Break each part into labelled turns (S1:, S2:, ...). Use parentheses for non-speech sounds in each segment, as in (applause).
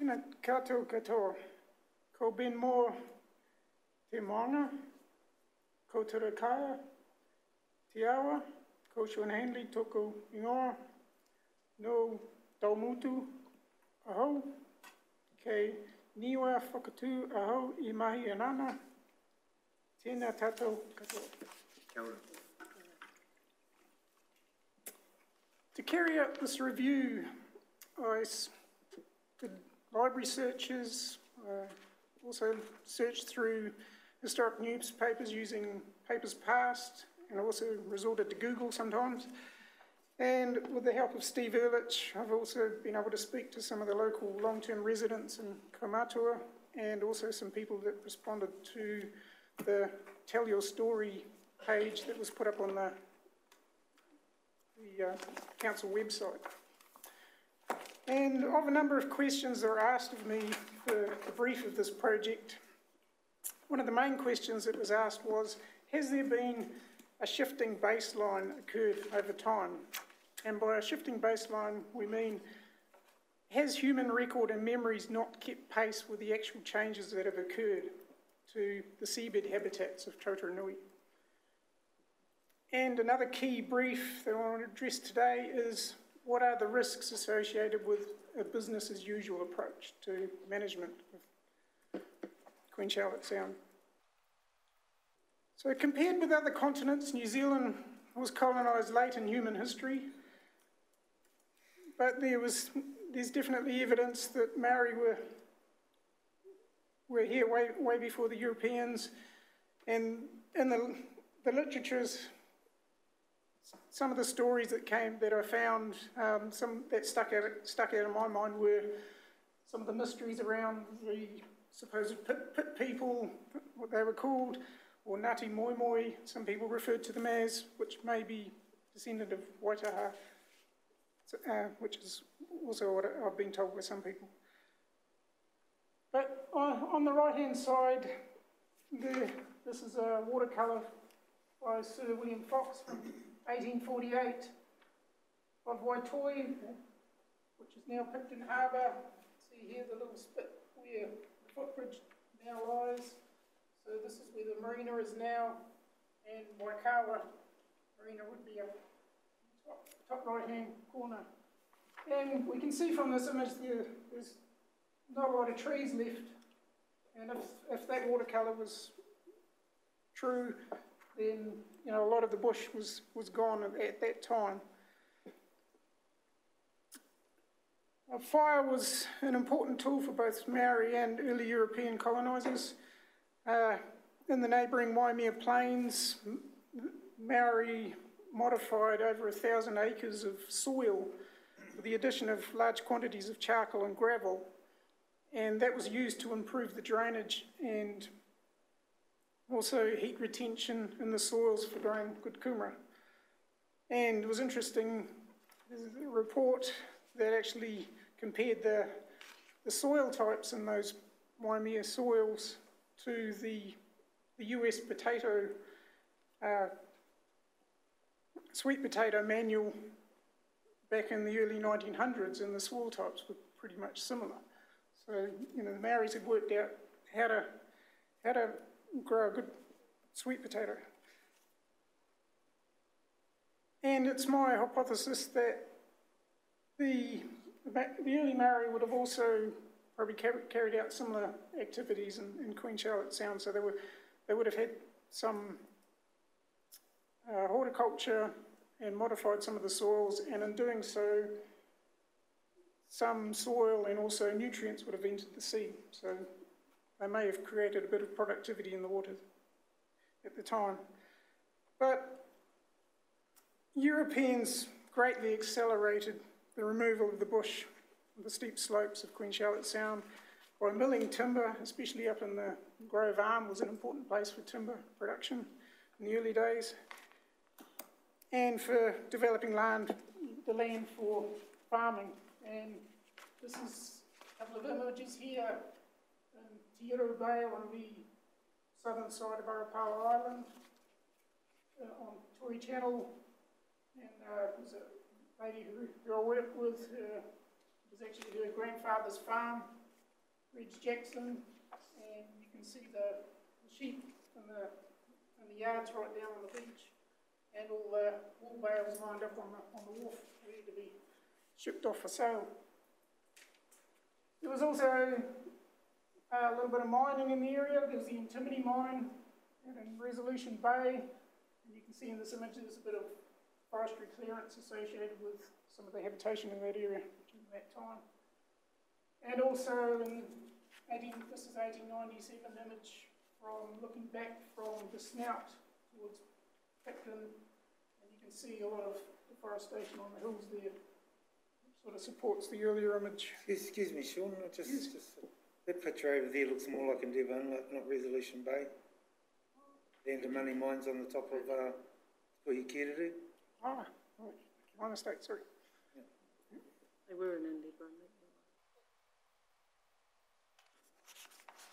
S1: Tēnā katoa katoa. Ko Ben Moore te maanga, ko Turakaya, te awa, ko Sean toko ingoa, no ahau, kei niwa whakatū ahau i mahi anana, tēnā tātou katoa.
S2: Kia ora.
S1: To carry out this review, I library searches, uh, also searched through historic newspapers using papers past, and also resorted to Google sometimes. And with the help of Steve Urlich, I've also been able to speak to some of the local long-term residents in Kaumatua, and also some people that responded to the Tell Your Story page that was put up on the the uh, council website. And of a number of questions that were asked of me for the brief of this project, one of the main questions that was asked was, has there been a shifting baseline occurred over time? And by a shifting baseline, we mean, has human record and memories not kept pace with the actual changes that have occurred to the seabed habitats of Totaranui? And another key brief that I want to address today is what are the risks associated with a business as usual approach to management of Queen Charlotte Sound. So, compared with other continents, New Zealand was colonised late in human history, but there was there's definitely evidence that Maori were were here way way before the Europeans, and in the the literatures some of the stories that came that I found, um, some that stuck out stuck out in my mind were some of the mysteries around the supposed pit, pit people, what they were called, or Ngāti Moi Moi. Some people referred to them as, which may be descendant of Waitaha, uh, which is also what I've been told by some people. But on, on the right hand side, the, this is a watercolour by Sir William Fox 1848 of Waitohi, which is now Picton Harbour. See here the little spit where the footbridge now lies. So this is where the marina is now, and Waikawa Marina would be up top, top right-hand corner. And we can see from this image there, there's not a lot of trees left. And if, if that watercolour was true, then you know a lot of the bush was, was gone at, at that time. Fire was an important tool for both Maori and early European colonisers. Uh, in the neighbouring Waimea Plains, Maori modified over a thousand acres of soil with the addition of large quantities of charcoal and gravel, and that was used to improve the drainage and also heat retention in the soils for growing good kumara. And it was interesting, there's a report that actually compared the, the soil types in those Waimea soils to the, the US potato, uh, sweet potato manual back in the early 1900s, and the soil types were pretty much similar. So, you know, the Maoris had worked out how to, how to grow a good sweet potato. And it's my hypothesis that the, the early Maori would have also probably carried out similar activities in, in Queen Charlotte Sound. So they, were, they would have had some uh, horticulture and modified some of the soils, and in doing so, some soil and also nutrients would have entered the sea. So they may have created a bit of productivity in the water at the time. But Europeans greatly accelerated the removal of the bush from the steep slopes of Queen Charlotte Sound by milling timber, especially up in the Grove Arm was an important place for timber production in the early days, and for developing land, the land for farming. And this is a couple of images here Te Bay on the southern side of Arapawa Island uh, on Tory Channel. And uh, was a lady who, who I worked with, uh, was actually her grandfather's farm Ridge Jackson, and you can see the the sheep and the, in the yards right down on the beach, and all the wool bales lined up on the, on the wharf, ready to be shipped off for sale. There was also uh, a little bit of mining in the area. There's the antimony mine out in Resolution Bay, and you can see in this image there's a bit of forestry clearance associated with some of the habitation in that area during that time. And also in 18, this is 1897 image from looking back from the snout towards Picton, and you can see a lot of deforestation on the hills there, which sort of supports the earlier image.
S2: Excuse, excuse me, Sean, just,
S1: Yes.
S2: just, that picture over there looks more like Endeavour, not, not Resolution Bay. The antimony mines on the top of, uh, Puhikiriri.
S1: Ah, right, my mistake, sorry.
S3: They were in Endeavour, I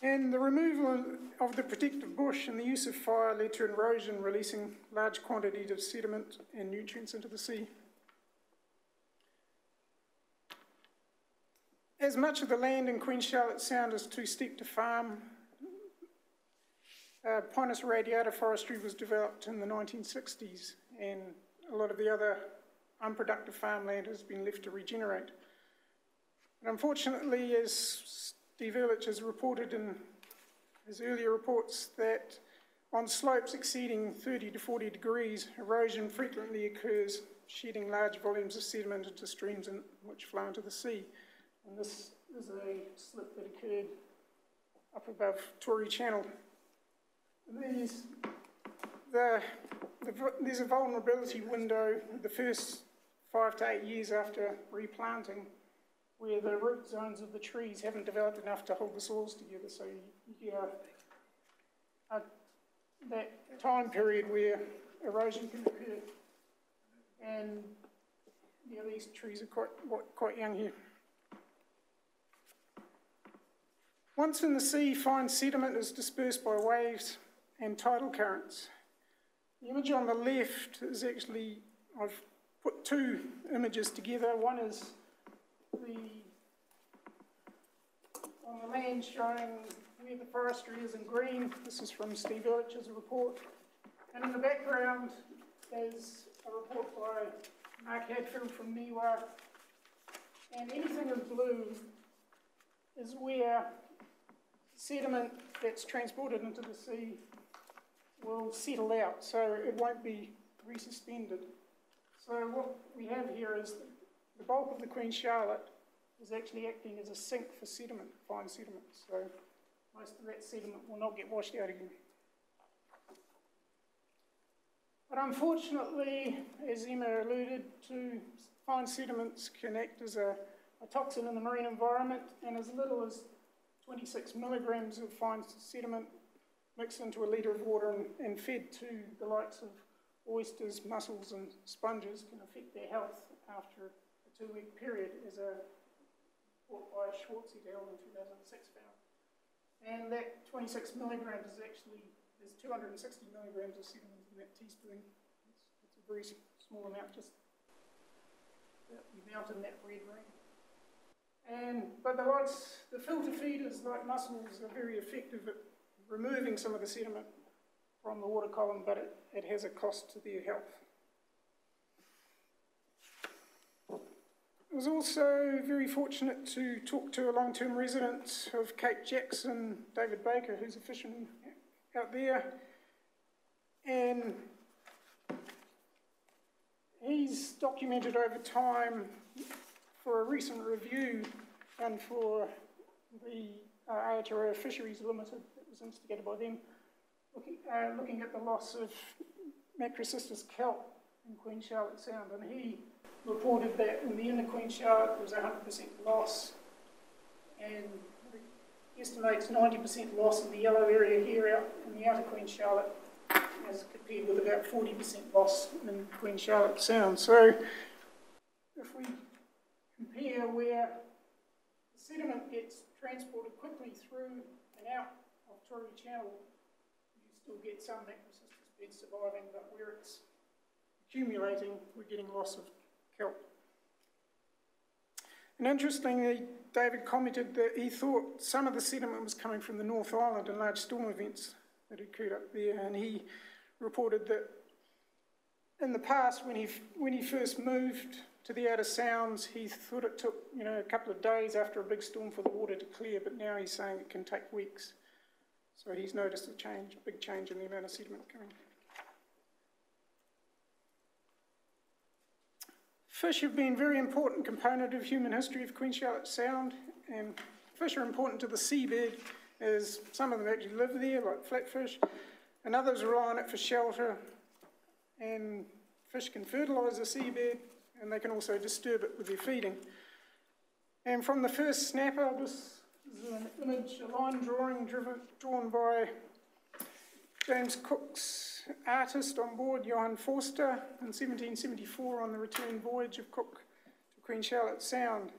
S3: think.
S1: And the removal of the protective bush and the use of fire led to erosion, releasing large quantities of sediment and nutrients into the sea. As much of the land in Queen Charlotte Sound is too steep to farm, uh, Pinus radiata forestry was developed in the 1960s, and a lot of the other unproductive farmland has been left to regenerate. But unfortunately, as Steve Urlich has reported in his earlier reports, that on slopes exceeding 30 to 40 degrees, erosion frequently occurs, shedding large volumes of sediment into streams which flow into the sea. And this is a slip that occurred up above Tory Channel. These, the, the, there's a vulnerability window the first five to eight years after replanting where the root zones of the trees haven't developed enough to hold the soils together, so you, you get a, a, that time period where erosion can occur. And, yeah, these trees are quite- quite young here. Once in the sea, fine sediment is dispersed by waves and tidal currents. The image on the left is actually, I've put two images together. One is the, on the land showing where the forestry is in green. This is from Steve Urlich's report. And in the background is a report by Mark Hadfield from NIWA. And anything in blue is where sediment that's transported into the sea will settle out, so it won't be resuspended. So what we have here is the bulk of the Queen Charlotte is actually acting as a sink for sediment, fine sediment. So most of that sediment will not get washed out again. But unfortunately, as Emma alluded to, fine sediments can act as a, a toxin in the marine environment, and as little as 26 milligrams of fine sediment mixed into a litre of water and, and fed to the likes of oysters, mussels, and sponges can affect their health after a two week period, as a report by Schwartz et al. in 2006 found. And that 26 milligrams is actually, there's 260 milligrams of sediment in that teaspoon. It's, it's a very small amount, just the amount in that red ring. And, but the the filter feeders like mussels are very effective at removing some of the sediment from the water column, but it, it has a cost to their health. I was also very fortunate to talk to a long-term resident of Cape Jackson, David Baker, who's a fisherman out there. And he's documented over time for a recent review done for the uh, Aotearoa Fisheries Limited that was instigated by them, looking, uh, looking at the loss of Macrocystis kelp in Queen Charlotte Sound. And he reported that in the inner Queen Charlotte there was a 100% loss, and estimates 90% loss in the yellow area here out in the outer Queen Charlotte, as compared with about 40% loss in Queen Charlotte Sound. So if we compare where the sediment gets transported quickly through and out of Tory Channel, you still get some macrocystis beds surviving, but where it's accumulating, we're getting loss of kelp. And interestingly, David commented that he thought some of the sediment was coming from the North Island and large storm events that occurred up there. And he reported that in the past, when he, when he first moved to the outer sounds, he thought it took, you know, a couple of days after a big storm for the water to clear, but now he's saying it can take weeks. So he's noticed a change, a big change in the amount of sediment coming. Fish have been a very important component of human history of Queen Charlotte Sound, and fish are important to the seabed as some of them actually live there, like flatfish, and others rely on it for shelter. And fish can fertilise the seabed, and they can also disturb it with their feeding. And from the first snapper, this is an image, a line drawing driven, drawn by James Cook's artist on board, Johann Forster, in 1774 on the return voyage of Cook to Queen Charlotte Sound.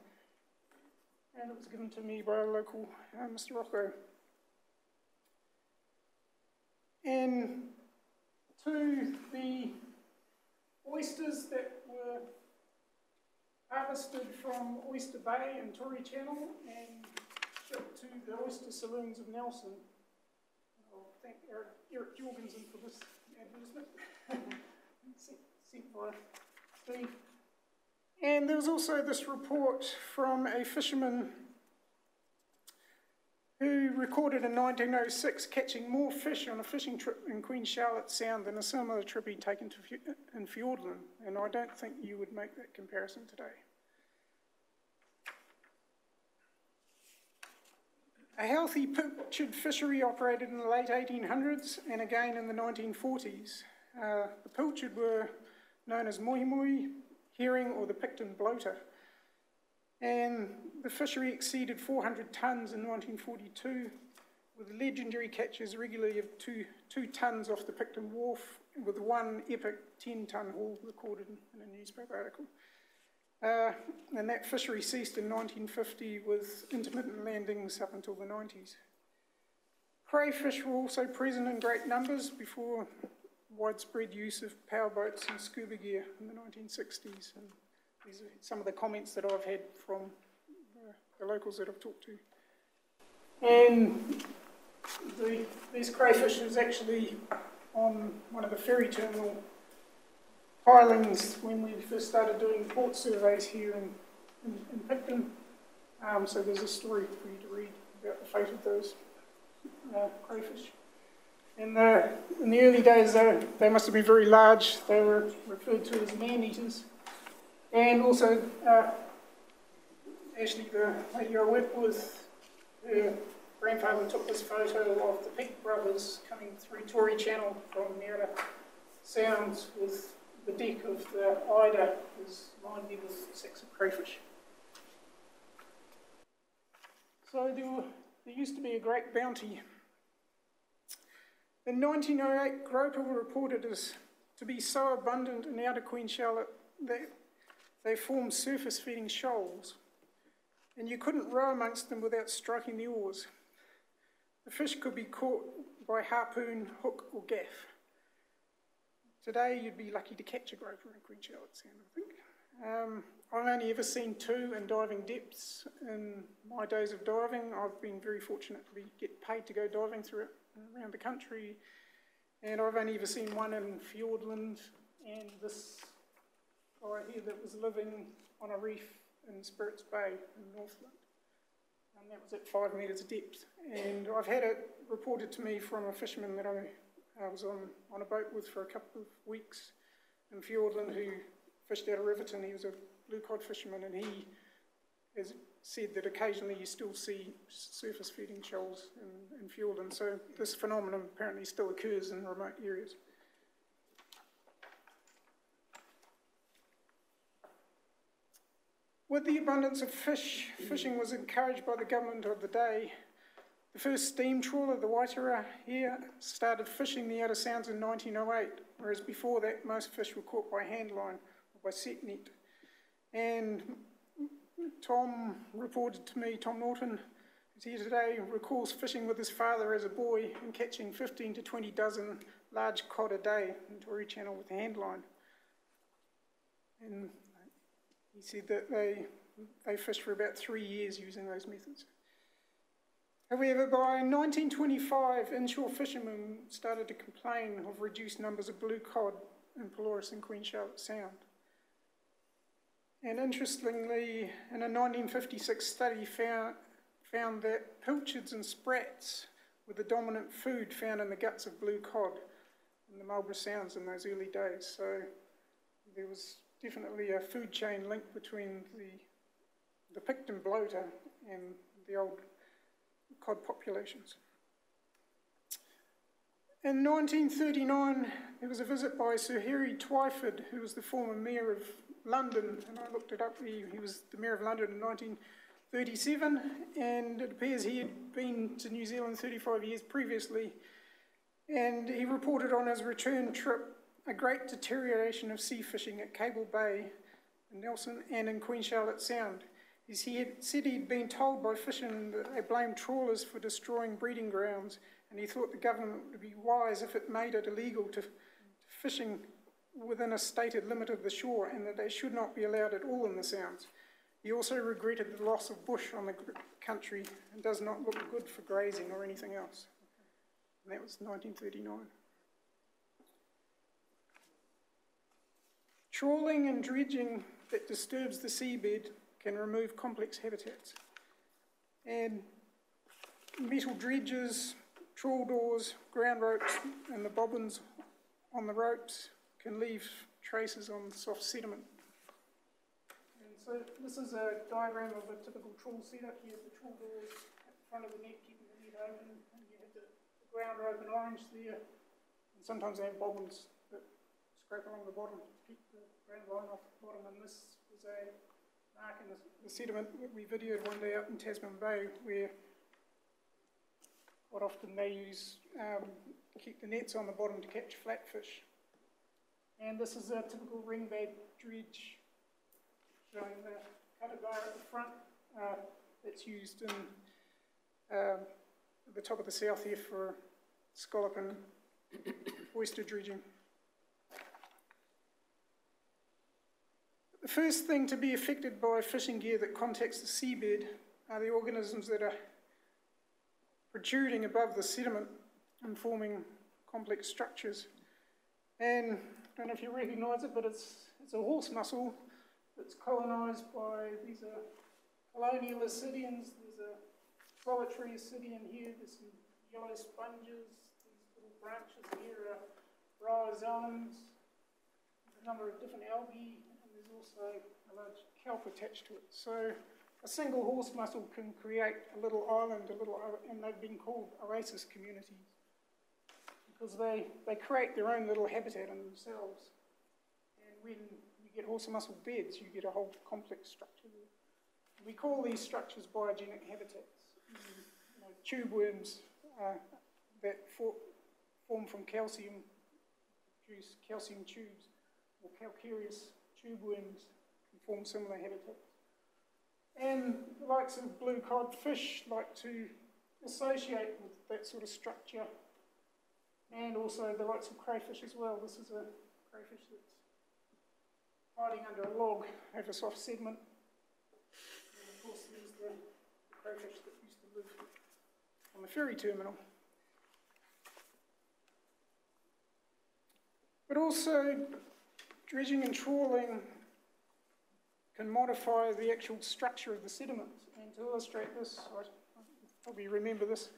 S1: And it was given to me by a local, uh, Mr. Rocco. And to the oysters that were harvested from Oyster Bay and Tory Channel and shipped to the oyster saloons of Nelson. I'll thank Eric, Eric Jorgensen for this advertisement. (laughs) sent by Steve. And there was also this report from a fisherman who recorded in 1906 catching more fish on a fishing trip in Queen Charlotte Sound than a similar trip he'd taken to in Fiordland. And I don't think you would make that comparison today. A healthy pilchard fishery operated in the late 1800s and again in the 1940s. Uh, the pilchard were known as mohi, herring, or the Picton bloater. And the fishery exceeded 400 tonnes in 1942, with legendary catches regularly of two, two tonnes off the Picton Wharf, with one epic 10 tonne haul recorded in a newspaper article. Uh, and that fishery ceased in 1950 with intermittent landings up until the 90s. Crayfish were also present in great numbers before widespread use of powerboats and scuba gear in the 1960s. And these are some of the comments that I've had from the, the locals that I've talked to. And the, these crayfish was actually on one of the ferry terminal pilings when we first started doing port surveys here in, in, in Picton. Um, so there's a story for you to read about the fate of those uh, crayfish. In the, in the early days, though, they must have been very large. They were referred to as man-eaters. And also, uh, Ashley, the lady I worked with, her grandfather took this photo of the Peak brothers coming through Tory Channel from near Sounds with the deck of the Ida is lined with sacks of crayfish. So there, were, there used to be a great bounty. In 1908, grouper were reported as to be so abundant in outer Queen Charlotte that they formed surface feeding shoals, and you couldn't row amongst them without striking the oars. The fish could be caught by harpoon, hook, or gaff. Today, you'd be lucky to catch a grouper in Queen Charlotte Sound, I think. Um, I've only ever seen two in diving depths in my days of diving. I've been very fortunate to get paid to go diving through around the country. And I've only ever seen one in Fiordland and this guy here that was living on a reef in Spirits Bay in Northland. And that was at five metres depth. And I've had it reported to me from a fisherman that I I was on, on a boat with for a couple of weeks in Fiordland who fished out of Riverton. He was a blue cod fisherman and he has said that occasionally you still see surface feeding shoals in, in Fiordland. So this phenomenon apparently still occurs in remote areas. With the abundance of fish, fishing was encouraged by the government of the day the first steam trawler, the Waitara here, started fishing the outer sounds in 1908, whereas before that most fish were caught by handline or by set net. And Tom reported to me, Tom Norton, who's here today, recalls fishing with his father as a boy and catching 15 to 20 dozen large cod a day in Tory Channel with handline. And he said that they they fished for about three years using those methods. However, by 1925, inshore fishermen started to complain of reduced numbers of blue cod in Pelorus and Queen Charlotte Sound. And interestingly, in a 1956 study found, found that pilchards and sprats were the dominant food found in the guts of blue cod in the Marlborough Sounds in those early days. So there was definitely a food chain link between the, the Picton bloater and the old cod populations. In 1939, there was a visit by Sir Harry Twyford, who was the former mayor of London, and I looked it up. He, he was the mayor of London in 1937, and it appears he had been to New Zealand 35 years previously. And he reported on his return trip a great deterioration of sea fishing at Cable Bay in Nelson and in Queen Charlotte Sound. He had said he'd been told by fishermen that they blamed trawlers for destroying breeding grounds, and he thought the government would be wise if it made it illegal to, to fishing within a stated limit of the shore and that they should not be allowed at all in the sounds. He also regretted the loss of bush on the country and does not look good for grazing or anything else. And that was 1939. Trawling and dredging that disturbs the seabed can remove complex habitats. And metal dredges, trawl doors, ground ropes, and the bobbins on the ropes can leave traces on soft sediment. And so this is a diagram of a typical trawl setup. Here's the trawl doors at the front of the net, keeping the net open, and you have the, ground rope and orange there. And sometimes they have bobbins scrape along the bottom to keep the ground line off the bottom. And this is a mark in the, the sediment that we videoed one day out in Tasman Bay where quite often they use, um, keep the nets on the bottom to catch flatfish. And this is a typical ringbait dredge showing the cutter bar at the front uh, that's used in uh, the top of the south here for scallop and oyster dredging. The first thing to be affected by fishing gear that contacts the seabed are the organisms that are protruding above the sediment and forming complex structures. And I don't know if you recognise it, but it's, it's a horse mussel that's colonised by, these are colonial ascidians, there's a solitary ascidian here, there's some yellow sponges, these little branches here are rhizomes, a number of different algae, there's also a large kelp attached to it. So a single horse mussel can create a little island, a little, and they've been called oasis communities because they, they create their own little habitat in themselves. And when you get horse mussel beds, you get a whole complex structure. We call these structures biogenic habitats. You know, tube worms uh, that for, form from calcium, produce calcium tubes, or calcareous worms can form similar habitats. And the likes of blue cod fish like to associate with that sort of structure and also the likes of crayfish as well. This is a crayfish that's hiding under a log over a soft sediment. And of course, there's the crayfish that used to live on the ferry terminal. But also, dredging and trawling can modify the actual structure of the sediment. And to illustrate this, I probably remember this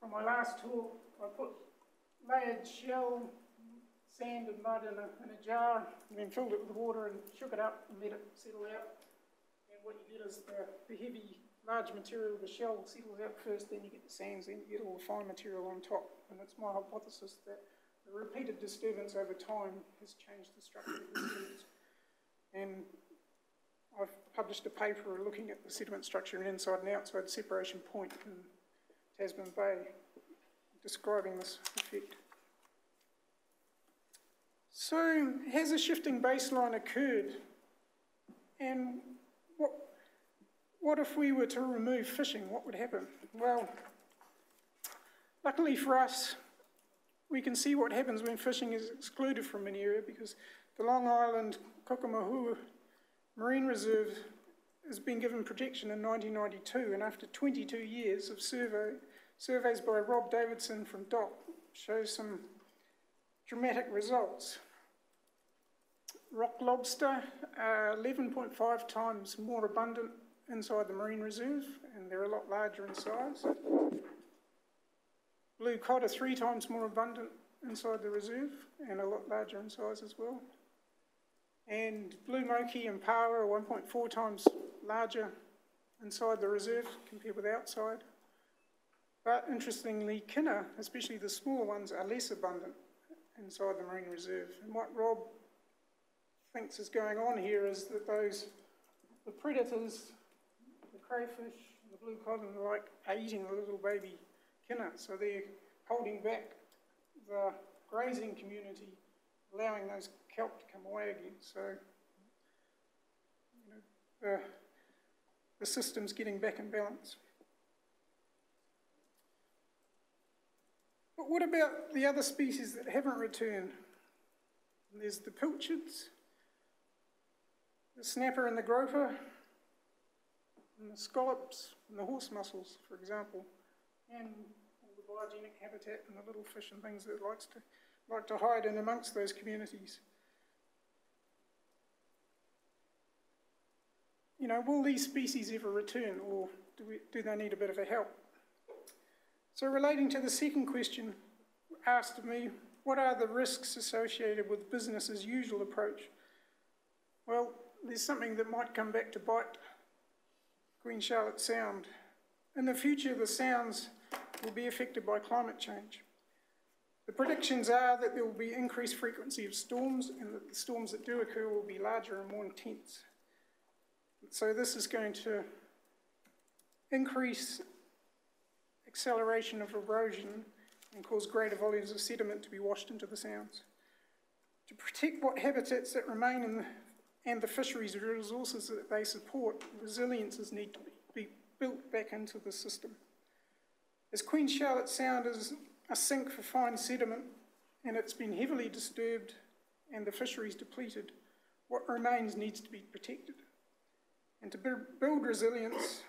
S1: from my last talk, I put layered shell, sand and mud in a, in a jar, and then filled it with water and shook it up and let it settle out. And what you get is the, the heavy, large material, the shell settles out first, then you get the sands, then you get all the fine material on top. And it's my hypothesis that the repeated disturbance over time has changed the structure of the sediments. And I've published a paper looking at the sediment structure and inside and outside separation point in Tasman Bay describing this effect. So, has a shifting baseline occurred? And what, what if we were to remove fishing? What would happen? Well, luckily for us, we can see what happens when fishing is excluded from an area because the Long Island Kokomohua Marine Reserve has been given protection in 1992, and after 22 years of survey, surveys by Rob Davidson from DOC show some dramatic results. Rock lobster uh, are 11.5 times more abundant inside the marine reserve, and they're a lot larger in size. Blue cod are three times more abundant inside the reserve and a lot larger in size as well. And blue moki and paua are 1.4 times larger inside the reserve compared with outside. But interestingly, kina, especially the smaller ones, are less abundant inside the marine reserve. And what Rob thinks is going on here is that those, the predators, the crayfish, the blue cod and the like, are eating the little baby So they're holding back the grazing community, allowing those kelp to come away again. So, you know, the, the system's getting back in balance. But what about the other species that haven't returned? And there's the pilchards, the snapper and the groper, and the scallops and the horse mussels, for example, and the biogenic habitat and the little fish and things that likes to like to hide in amongst those communities. You know, will these species ever return, or do, we, do they need a bit of a help? So, relating to the second question asked of me, what are the risks associated with business as usual approach? Well, there's something that might come back to bite Queen Charlotte Sound. In the future, the sounds will be affected by climate change. The predictions are that there will be increased frequency of storms and that the storms that do occur will be larger and more intense. So this is going to increase acceleration of erosion and cause greater volumes of sediment to be washed into the sounds. To protect what habitats that remain in the, and the fisheries resources that they support, resiliences need to be built back into the system. As Queen Charlotte Sound is a sink for fine sediment and it's been heavily disturbed and the fisheries depleted, what remains needs to be protected. And to build resilience,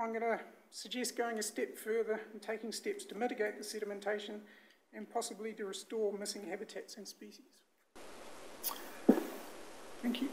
S1: I'm going to suggest going a step further and taking steps to mitigate the sedimentation and possibly to restore missing habitats and species. Thank you.